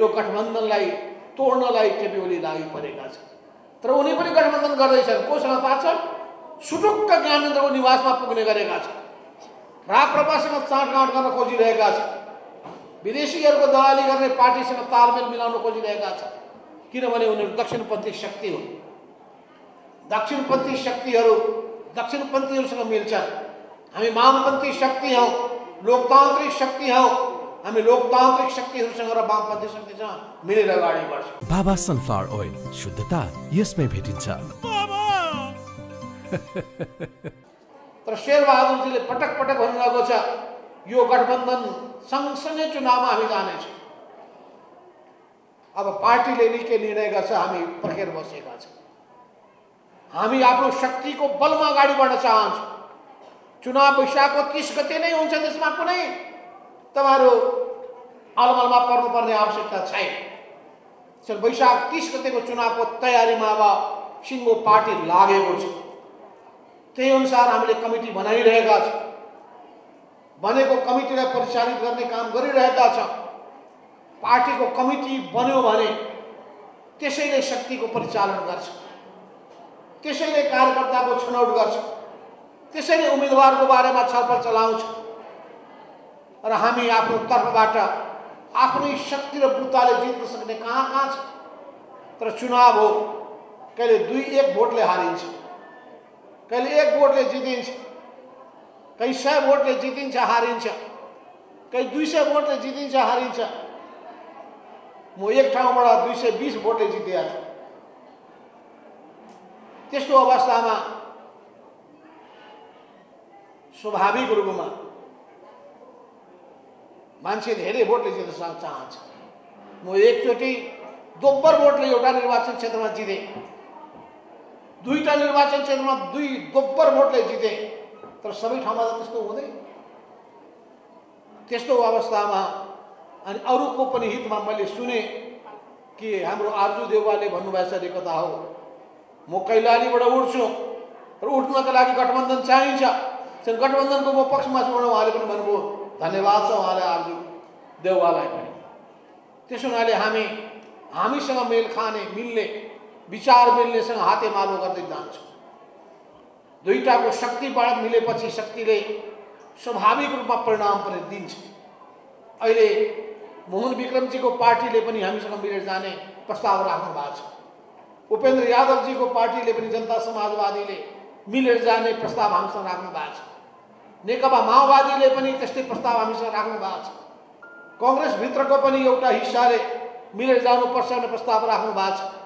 यो गठबन्धनलाई तोड्नलाई केपी ओली लागि परेका छन्। तर उनी पनि गठबन्धन गर्दैछन्। कोसँग थाहा छ सुटुक्क ज्ञानेन्द्रको निवासमा पुग्ने गरेका छन्। राप्रपासँग साँठगाँठ गर्न खोजिरहेका छन्। विदेशीहरूको दलाली गर्ने पार्टीसँग तालमेल मिलाउन खोजिरहेका छन्। किनभने उनीहरू दक्षिणपन्थी शक्ति हुन्। दक्षिणपन्थी शक्तिहरू दक्षिणपन्थीहरूसँग मिल्छन्। हामी वामपन्थी शक्ति हौँ लोकतान्त्रिक शक्ति हौँ। हामी लोकतान्त्रिक शक्तिहरूसँग र वामपन्थी शक्तिसँग मिलेर अगाडि बढ्छौँ बाबा सनफ्लावर ओइल शुद्धता यसमै भेटिन्छ तर शेरबहादुरजीले पटक पटक भन्नुभएको छ यो गठबन्धन सँगसँगै चुनावमा हामी जानेछौँ अब पार्टीले नि के निर्णय गर्छ हामी पर्खेर बसेका छौँ हामी आफ्नो शक्तिको बलमा अगाडि बढ्न चाहन्छौँ चुनाव वैशाखको तिस गते नै हुन्छ त्यसमा कुनै तपाईँहरू अलमलमा पर्नुपर्ने आवश्यकता छैन। वैशाख तिस गतेको चुनावको तयारीमा अब सिङ्गो पार्टी लागेको छ। त्यही अनुसार हामीले कमिटी बनाइरहेका छौँ। बनेको कमिटीलाई परिचालित गर्ने काम गरिरहेका छौँ। पार्टीको कमिटी बन्यो भने त्यसैले शक्तिको परिचालन गर्छ। त्यसैले कार्यकर्ताको छनौट गर्छ। त्यसैले उम्मेदवारको बारेमा छलफल चलाउँछ। र हामी आफ्नो तर्फबाट आफ्नै शक्ति र बुद्धाले जित्न सक्ने कहाँ कहाँ छ तर चुनाव हो कहिले दुई एक भोटले हारिन्छ कहिले एक भोटले जितिन्छ कहीँ सय भोटले जितिन्छ हारिन्छ कहीँ दुई सय भोटले जितिन्छ हारिन्छ म एक ठाउँबाट दुई सय बिस भोटले जितेको छु त्यस्तो अवस्थामा स्वाभाविक रूपमा मान्छे धेरै भोटले जित्न चाहन्छ। म एकचोटि दोब्बर भोटले एउटा निर्वाचन क्षेत्रमा जितेँ। दुईवटा निर्वाचन क्षेत्रमा दुई दोब्बर भोटले जितेँ तर सबै ठाउँमा त त्यस्तो हुँदैन त्यस्तो अवस्थामा अनि अरूको पनि हितमा मैले सुने कि हाम्रो आर्जु देउवाले भन्नुभएछ अरे कता हो म कैलालीबाट उठ्छु र उठ्नको लागि गठबन्धन चाहिन्छ। गठबन्धनको म पक्षमा छु उहाँले पनि भन्नुभयो। धन्यवाद छ उहाँलाई आर्जु। देउवालाई पनि। त्यसो हुनाले हामी हामीसँग मेल खाने मिल्ने विचार मिल्नेसँग हातेमालो गर्दै जान्छौँ। दुईवटाको शक्तिबाट मिलेपछि शक्तिले स्वाभाविक रूपमा परिणाम पनि दिन्छ। अहिले मोहन विक्रमजीको पार्टीले पनि हामीसँग मिलेर जाने प्रस्ताव राख्नु भएको छ। उपेन्द्र यादवजीको पार्टीले पनि जनता समाजवादीले मिलेर जाने प्रस्ताव हामीसँग राख्नु भएको छ। नेकपा माओवादीले पनि त्यस्तै प्रस्ताव हामीसँग राख्नु भएको छ। कङ्ग्रेसभित्रको पनि एउटा हिस्साले मिलेर जानुपर्छ भन्ने प्रस्ताव राख्नु भएको छ।